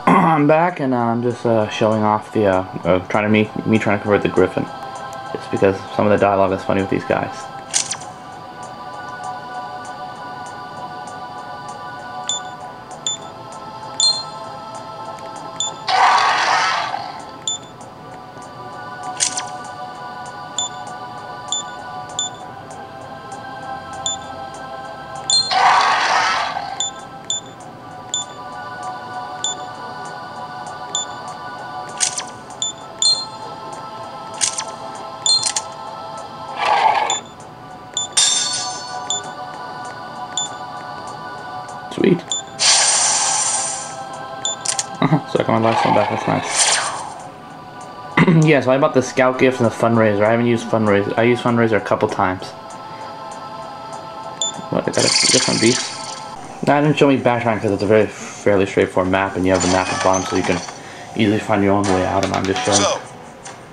I'm back and uh, I'm just uh, showing off the, uh, trying to me, me trying to convert the Gryphon. Just because some of the dialogue is funny with these guys. Uh-huh, so I got my last one back, that's nice. yeah, so I bought the scout gift and the fundraiser. I haven't used fundraiser. I used fundraiser a couple times. What, I got a different beast? Now I didn't show me background because it's a very fairly straightforward map and you have the map at the bottom so you can easily find your own way out and I'm just showing... So,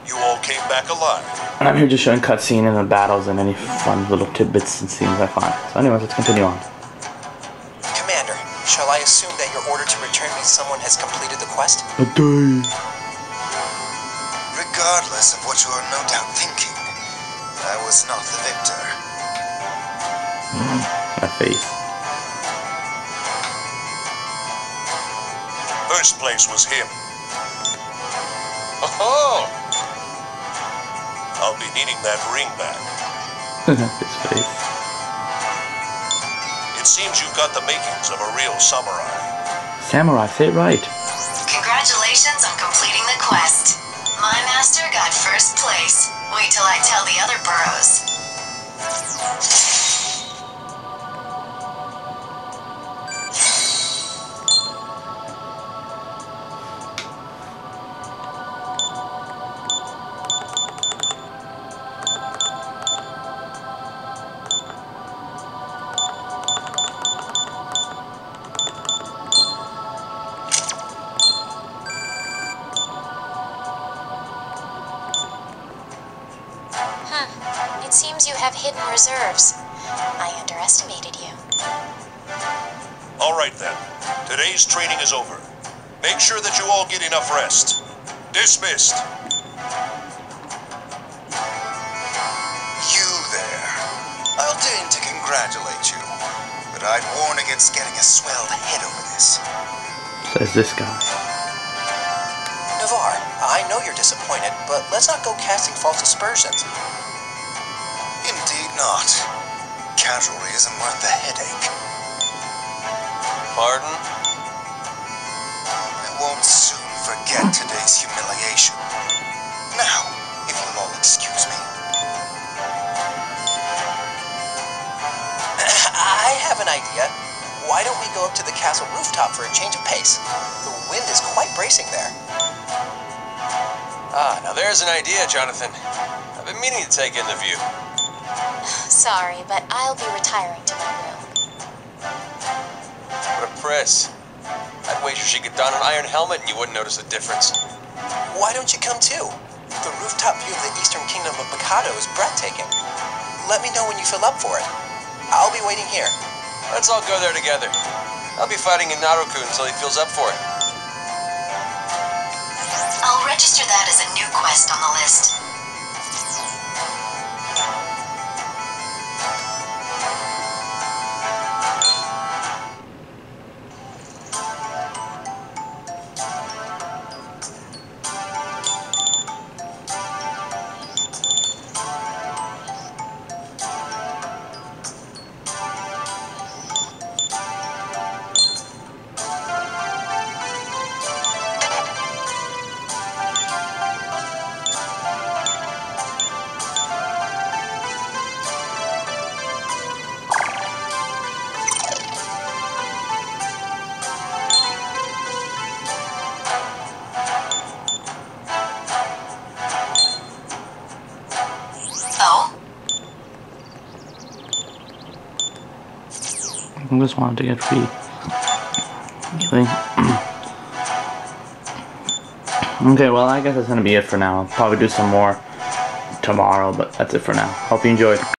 you all came back alive. And I'm here just showing cutscene and the battles and any fun little tidbits and scenes I find. So anyways, let's continue on. Shall I assume that your order to return me someone has completed the quest? A day. Regardless of what you are no doubt thinking, I was not the victor. Mm, that face. First place was him. Oh! I'll be needing that ring back. His face. It seems you've got the makings of a real samurai. Samurai, say it right. Congratulations on completing the quest. My master got first place. Wait till I tell the other burros. Seems you have hidden reserves. I underestimated you. All right then. Today's training is over. Make sure that you all get enough rest. Dismissed. You there. I'll deign to congratulate you, but I'd warn against getting a swelled head over this. Says this guy. Navarre, I know you're disappointed, but let's not go casting false aspersions. Indeed not. Cavalry isn't worth the headache. Pardon? I won't soon forget today's humiliation. Now, if you'll all excuse me. I have an idea. Why don't we go up to the castle rooftop for a change of pace? The wind is quite bracing there. Ah, now there's an idea, Jonathan. I've been meaning to take in the view. Sorry, but I'll be retiring to my room. What a press. I'd wager she could don an iron helmet and you wouldn't notice the difference. Why don't you come too? The rooftop view of the eastern kingdom of Mikado is breathtaking. Let me know when you fill up for it. I'll be waiting here. Let's all go there together. I'll be fighting in Naraku until he feels up for it. I'll register that as a new quest on I just wanted to get free. Really? okay, well, I guess that's gonna be it for now. I'll probably do some more tomorrow, but that's it for now. Hope you enjoyed.